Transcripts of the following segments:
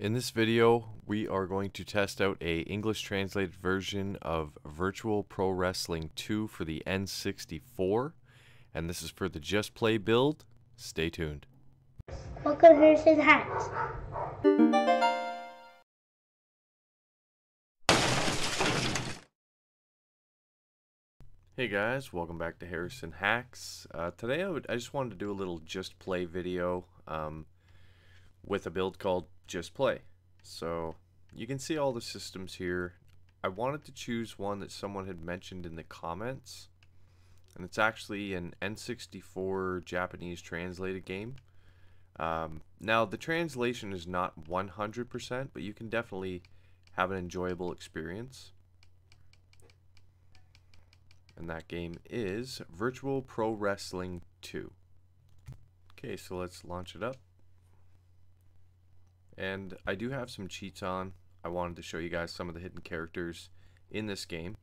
In this video, we are going to test out a English translated version of Virtual Pro Wrestling 2 for the N64, and this is for the Just Play build. Stay tuned. Welcome to Harrison Hacks. Hey guys, welcome back to Harrison Hacks. Uh, today I, would, I just wanted to do a little Just Play video um, with a build called Just Play. So you can see all the systems here. I wanted to choose one that someone had mentioned in the comments. And it's actually an N64 Japanese translated game. Um, now the translation is not 100%, but you can definitely have an enjoyable experience and that game is Virtual Pro Wrestling 2. Okay, so let's launch it up. And I do have some cheats on. I wanted to show you guys some of the hidden characters in this game.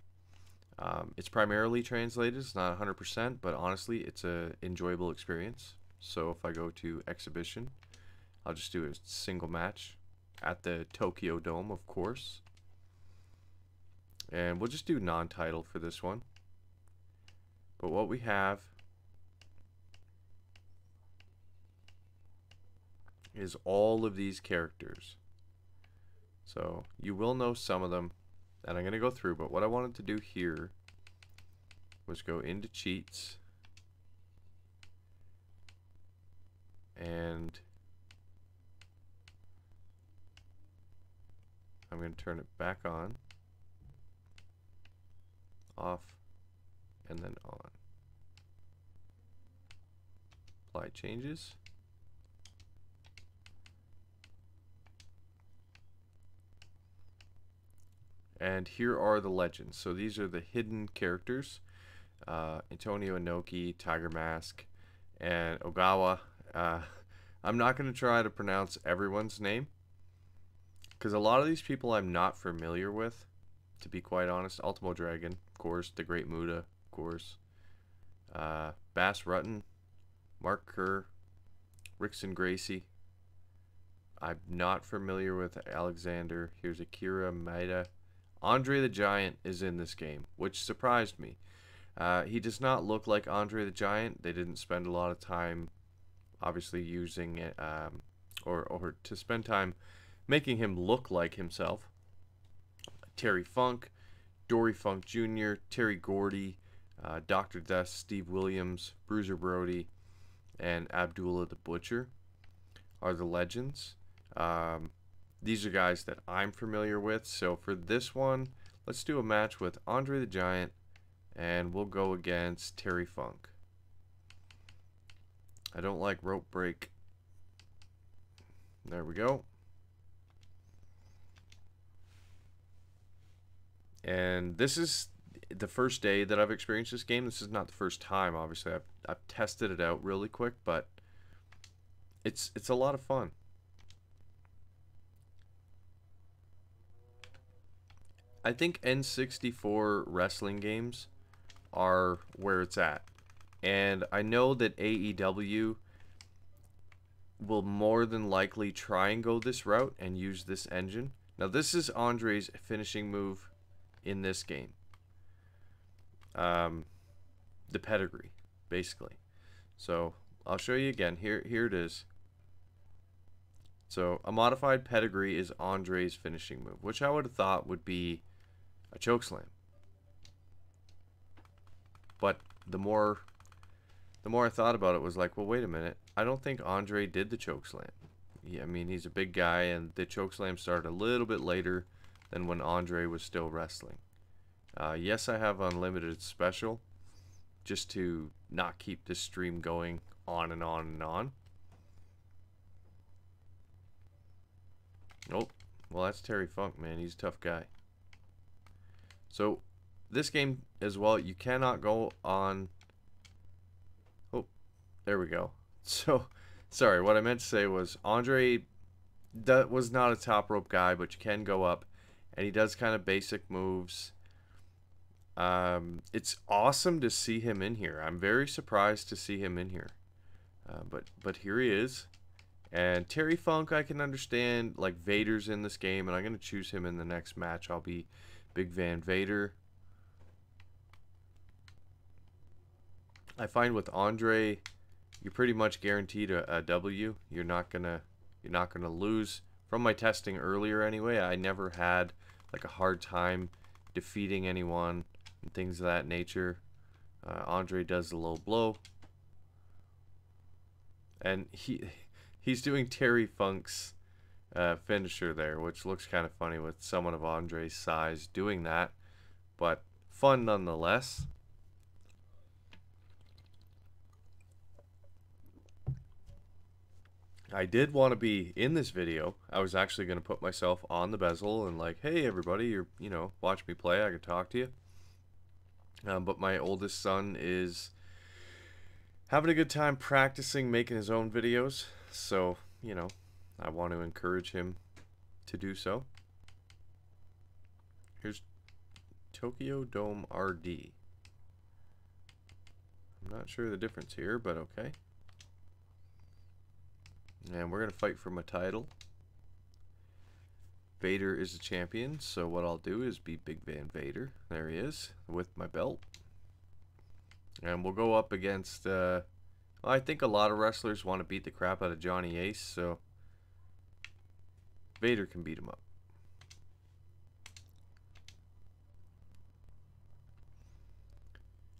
Um, it's primarily translated, it's not 100%, but honestly, it's an enjoyable experience. So if I go to Exhibition, I'll just do a single match at the Tokyo Dome, of course. And we'll just do non-title for this one. But what we have is all of these characters. So you will know some of them and I'm going to go through, but what I wanted to do here was go into cheats and I'm going to turn it back on, off, and then on. Apply changes. And here are the legends. So these are the hidden characters. Uh, Antonio Inoki, Tiger Mask, and Ogawa. Uh, I'm not going to try to pronounce everyone's name. Because a lot of these people I'm not familiar with, to be quite honest. Ultimo Dragon, of course. The Great Muta, of course. Uh, Bas Rutten, Mark Kerr, Rickson Gracie. I'm not familiar with Alexander. Here's Akira Maeda. Andre the Giant is in this game, which surprised me. Uh, he does not look like Andre the Giant. They didn't spend a lot of time, obviously, using it, um, or, or to spend time making him look like himself. Terry Funk, Dory Funk Jr., Terry Gordy, uh, Dr. Death, Steve Williams, Bruiser Brody, and Abdullah the Butcher are the legends. Um, these are guys that I'm familiar with. So for this one, let's do a match with Andre the Giant, and we'll go against Terry Funk. I don't like rope break. There we go. And this is the first day that I've experienced this game. This is not the first time, obviously. I've, I've tested it out really quick, but it's it's a lot of fun. I think N64 wrestling games are where it's at. And I know that AEW will more than likely try and go this route and use this engine. Now this is Andre's finishing move in this game um, the pedigree, basically. So I'll show you again. Here, here it is. So a modified pedigree is Andre's finishing move, which I would have thought would be a chokeslam. But the more, the more I thought about it, was like, well, wait a minute. I don't think Andre did the chokeslam. Yeah, I mean, he's a big guy, and the chokeslam started a little bit later than when Andre was still wrestling. Uh, yes, I have unlimited special just to not keep this stream going on and on and on. Nope. Well, that's Terry Funk, man. He's a tough guy. So, this game as well, you cannot go on... Oh, there we go. So, sorry, what I meant to say was Andre was not a top rope guy, but you can go up, and he does kind of basic moves um, it's awesome to see him in here. I'm very surprised to see him in here. Uh, but but here he is, And Terry Funk, I can understand. Like, Vader's in this game, and I'm going to choose him in the next match. I'll be Big Van Vader. I find with Andre, you're pretty much guaranteed a, a W. You're not gonna you're not gonna lose. From my testing earlier, anyway, I never had like a hard time defeating anyone and things of that nature. Uh, Andre does the low blow, and he he's doing Terry Funk's uh, finisher there, which looks kind of funny with someone of Andre's size doing that, but fun nonetheless. I did want to be in this video. I was actually going to put myself on the bezel and like, hey everybody, you're you know watch me play. I can talk to you. Um, but my oldest son is having a good time practicing making his own videos. So you know, I want to encourage him to do so. Here's Tokyo Dome RD. I'm not sure the difference here, but okay. And we're going to fight for my title. Vader is a champion, so what I'll do is be Big Van Vader. There he is, with my belt. And we'll go up against, uh, I think a lot of wrestlers want to beat the crap out of Johnny Ace, so Vader can beat him up.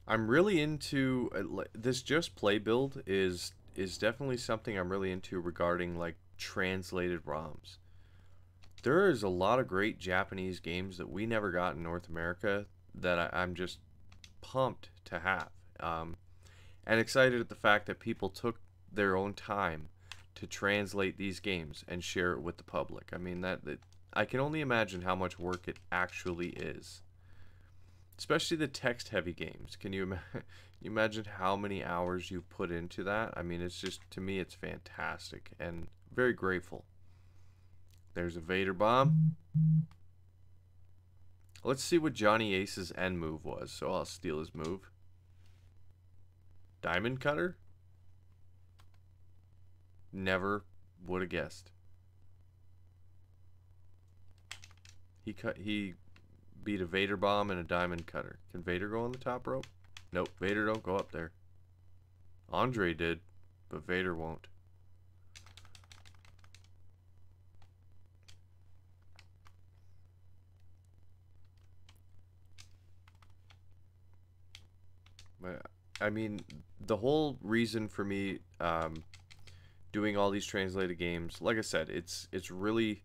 I'm really into, uh, this just play build is is definitely something I'm really into regarding like translated ROMs. There is a lot of great Japanese games that we never got in North America that I, am just pumped to have. Um, and excited at the fact that people took their own time to translate these games and share it with the public. I mean that, that I can only imagine how much work it actually is. Especially the text heavy games. Can you you imagine how many hours you've put into that? I mean, it's just, to me, it's fantastic and very grateful. There's a Vader bomb. Let's see what Johnny Ace's end move was. So I'll steal his move. Diamond Cutter? Never would have guessed. He cut. He beat a Vader bomb and a Diamond Cutter. Can Vader go on the top rope? Nope, Vader don't go up there. Andre did, but Vader won't. I mean, the whole reason for me um, doing all these translated games, like I said, it's it's really,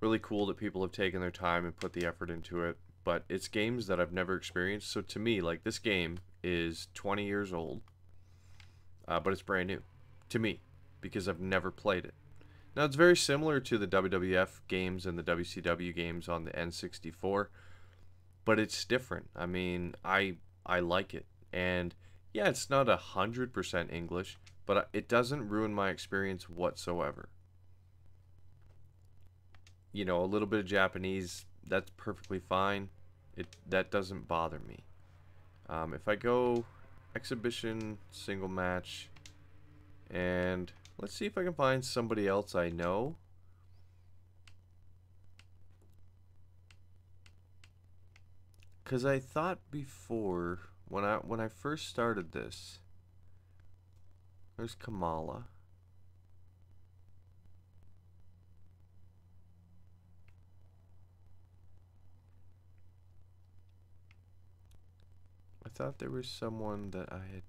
really cool that people have taken their time and put the effort into it but it's games that I've never experienced. So to me, like this game is 20 years old, uh, but it's brand new to me because I've never played it. Now it's very similar to the WWF games and the WCW games on the N64, but it's different. I mean, I I like it, and yeah, it's not a hundred percent English, but it doesn't ruin my experience whatsoever. You know, a little bit of Japanese that's perfectly fine. It That doesn't bother me. Um, if I go exhibition, single match, and let's see if I can find somebody else I know. Cause I thought before when I when I first started this, there's Kamala. I thought there was someone that I had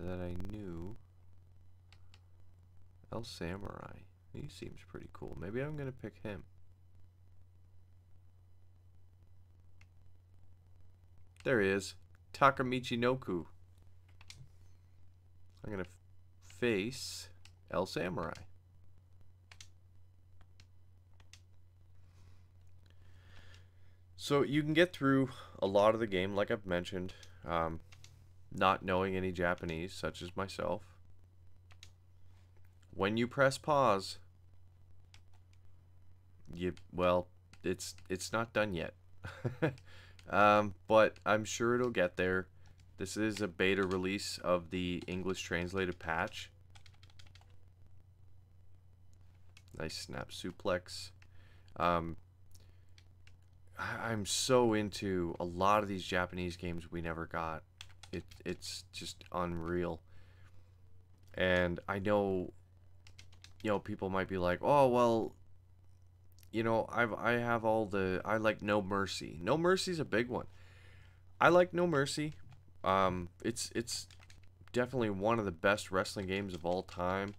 that I knew. El Samurai. He seems pretty cool. Maybe I'm gonna pick him. There he is. Takamichi Noku. I'm gonna face El Samurai. So you can get through a lot of the game, like I've mentioned, um, not knowing any Japanese, such as myself. When you press pause, you well, it's it's not done yet. um, but I'm sure it'll get there. This is a beta release of the English translated patch. Nice snap suplex. Um, I'm so into a lot of these Japanese games we never got. It it's just unreal. And I know you know people might be like, "Oh, well, you know, I've I have all the I like No Mercy. No Mercy's a big one. I like No Mercy. Um it's it's definitely one of the best wrestling games of all time.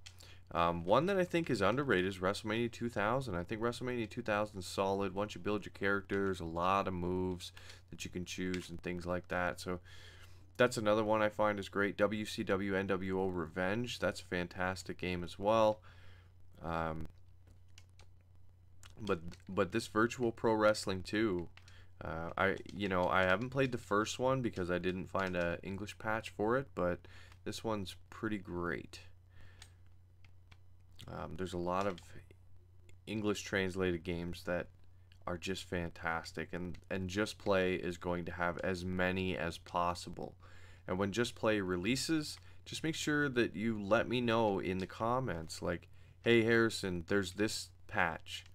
Um, one that I think is underrated is WrestleMania 2000. I think WrestleMania 2000 is solid. Once you build your characters, a lot of moves that you can choose and things like that. So that's another one I find is great. WCW NWO Revenge. That's a fantastic game as well. Um, but but this virtual pro wrestling 2. Uh, I you know I haven't played the first one because I didn't find a English patch for it, but this one's pretty great. Um, there's a lot of English translated games that are just fantastic, and and Just Play is going to have as many as possible. And when Just Play releases, just make sure that you let me know in the comments, like, hey Harrison, there's this patch,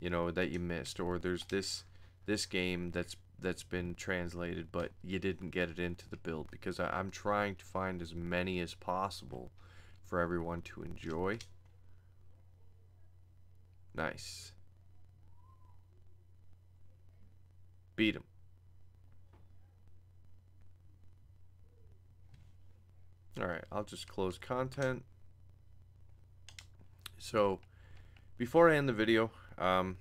you know, that you missed, or there's this this game that's that's been translated, but you didn't get it into the build because I, I'm trying to find as many as possible for everyone to enjoy. Nice. Beat him. Alright, I'll just close content. So, before I end the video, um,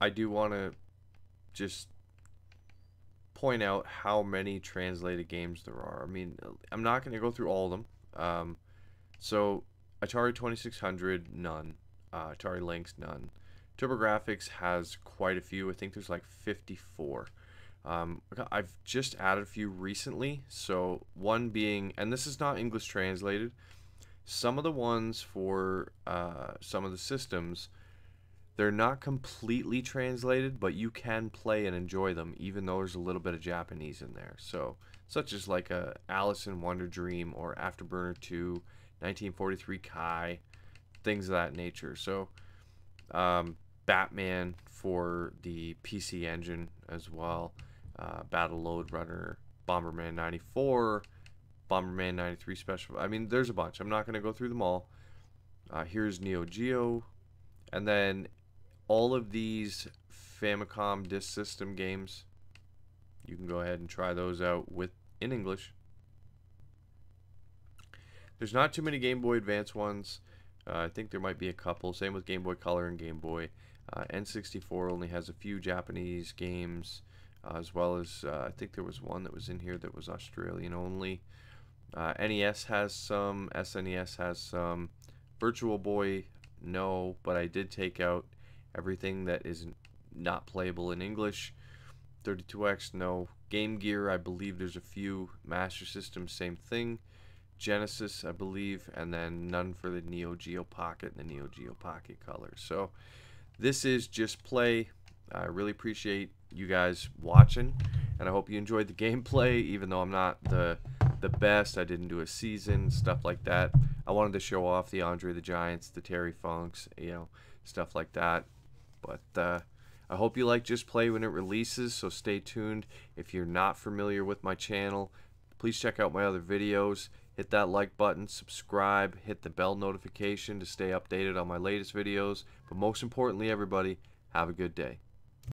I do want to just point out how many translated games there are. I mean, I'm not going to go through all of them. Um, so, Atari 2600, none. Uh, Atari Lynx, none. TurboGrafx has quite a few. I think there's like 54. Um, I've just added a few recently. So one being, and this is not English translated. Some of the ones for uh, some of the systems, they're not completely translated, but you can play and enjoy them, even though there's a little bit of Japanese in there. So such as like a Alice in Wonder Dream or Afterburner 2, 1943 Kai, things of that nature. So, um, Batman for the PC Engine as well, uh, Battle Lode Runner, Bomberman 94, Bomberman 93 Special. I mean, there's a bunch. I'm not going to go through them all. Uh, here's Neo Geo, and then all of these Famicom Disk System games. You can go ahead and try those out with in English. There's not too many Game Boy Advance ones. Uh, I think there might be a couple. Same with Game Boy Color and Game Boy. Uh, N64 only has a few Japanese games, uh, as well as uh, I think there was one that was in here that was Australian only. Uh, NES has some. SNES has some. Virtual Boy, no, but I did take out everything that is not playable in English. 32X, no. Game Gear, I believe there's a few. Master System, same thing. Genesis, I believe, and then none for the Neo Geo Pocket and the Neo Geo Pocket Color. So this is just play. I really appreciate you guys watching, and I hope you enjoyed the gameplay. Even though I'm not the the best, I didn't do a season stuff like that. I wanted to show off the Andre the Giants, the Terry Funks, you know, stuff like that. But uh, I hope you like Just Play when it releases. So stay tuned. If you're not familiar with my channel, please check out my other videos hit that like button, subscribe, hit the bell notification to stay updated on my latest videos. But most importantly, everybody, have a good day.